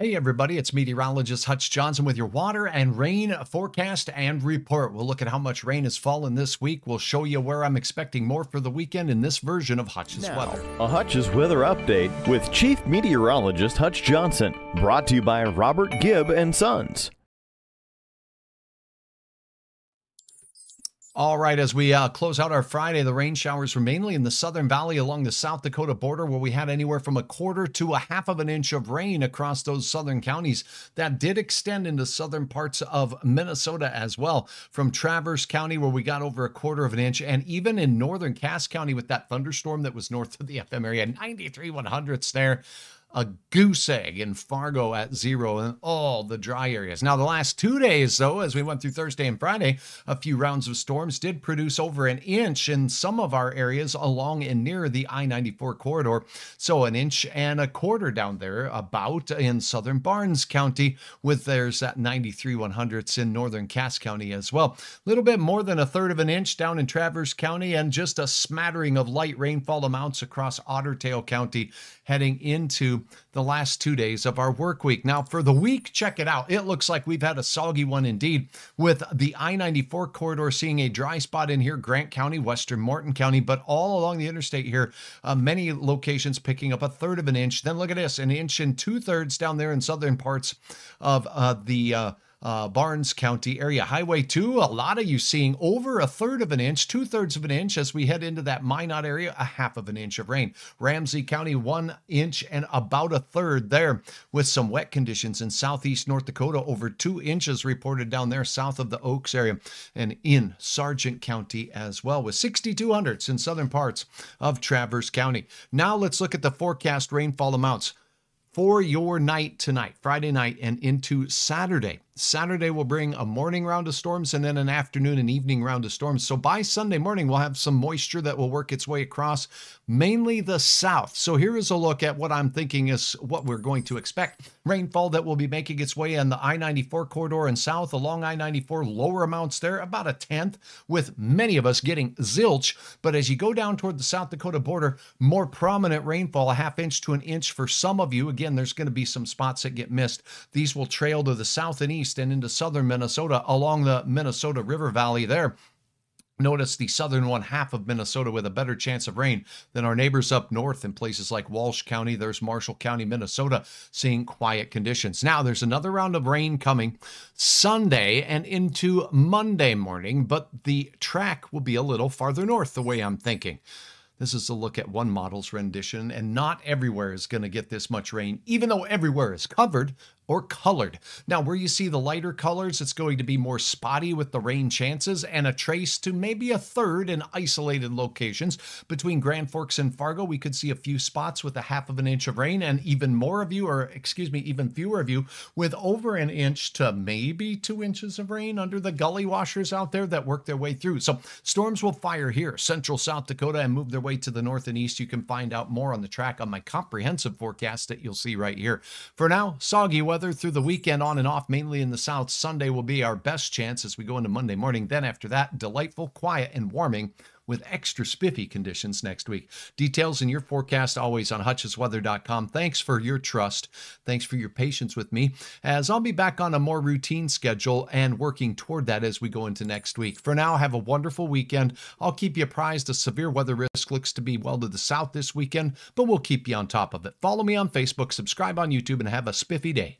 Hey, everybody, it's meteorologist Hutch Johnson with your water and rain forecast and report. We'll look at how much rain has fallen this week. We'll show you where I'm expecting more for the weekend in this version of Hutch's Now, weather. a Hutch's weather update with Chief Meteorologist Hutch Johnson, brought to you by Robert Gibb and Sons. All right, as we uh, close out our Friday, the rain showers were mainly in the southern valley along the South Dakota border, where we had anywhere from a quarter to a half of an inch of rain across those southern counties. That did extend into southern parts of Minnesota as well, from Traverse County, where we got over a quarter of an inch, and even in northern Cass County with that thunderstorm that was north of the FM area, 93 one hundredths there a goose egg in Fargo at zero and all the dry areas. Now, the last two days, though, as we went through Thursday and Friday, a few rounds of storms did produce over an inch in some of our areas along and near the I 94 corridor. So, an inch and a quarter down there, about in southern Barnes County, with there's that 93 100ths in northern Cass County as well. A little bit more than a third of an inch down in Traverse County, and just a smattering of light rainfall amounts across Otter Tail County heading into the last two days of our work week. Now, for the week, check it out. It looks like we've had a soggy one indeed, with the I 94 corridor seeing a dry spot in here, Grant County, Western Morton County, but all along the interstate here, uh, many locations picking up a third of an inch. Then look at this an inch and two thirds down there in southern parts of uh, the. Uh, uh, Barnes County area. Highway 2, a lot of you seeing over a third of an inch, two thirds of an inch as we head into that Minot area, a half of an inch of rain. Ramsey County, one inch and about a third there with some wet conditions in southeast North Dakota, over two inches reported down there south of the Oakes area and in Sargent County as well, with 62 hundredths in southern parts of Traverse County. Now let's look at the forecast rainfall amounts for your night tonight, Friday night, and into Saturday. Saturday will bring a morning round of storms and then an afternoon and evening round of storms. So by Sunday morning, we'll have some moisture that will work its way across mainly the south. So here is a look at what I'm thinking is what we're going to expect. Rainfall that will be making its way on the I 94 corridor and south along I 94, lower amounts there, about a tenth, with many of us getting zilch. But as you go down toward the South Dakota border, more prominent rainfall, a half inch to an inch for some of you. Again, there's going to be some spots that get missed. These will trail to the south and east and into southern Minnesota along the Minnesota River Valley there. Notice the southern one half of Minnesota with a better chance of rain than our neighbors up north in places like Walsh County. There's Marshall County, Minnesota, seeing quiet conditions. Now, there's another round of rain coming Sunday and into Monday morning, but the track will be a little farther north, the way I'm thinking. This is a look at one model's rendition, and not everywhere is going to get this much rain, even though everywhere is covered or colored. Now, where you see the lighter colors, it's going to be more spotty with the rain chances and a trace to maybe a third in isolated locations. Between Grand Forks and Fargo, we could see a few spots with a half of an inch of rain, and even more of you, or excuse me, even fewer of you, with over an inch to maybe two inches of rain under the gully washers out there that work their way through. So, storms will fire here, central South Dakota, and move their way to the north and east. You can find out more on the track on my comprehensive forecast that you'll see right here. For now, soggy weather weather through the weekend on and off, mainly in the south. Sunday will be our best chance as we go into Monday morning. Then after that, delightful, quiet, and warming with extra spiffy conditions next week. Details in your forecast always on hutchsweather.com. Thanks for your trust. Thanks for your patience with me as I'll be back on a more routine schedule and working toward that as we go into next week. For now, have a wonderful weekend. I'll keep you apprised. A severe weather risk looks to be well to the south this weekend, but we'll keep you on top of it. Follow me on Facebook, subscribe on YouTube, and have a spiffy day.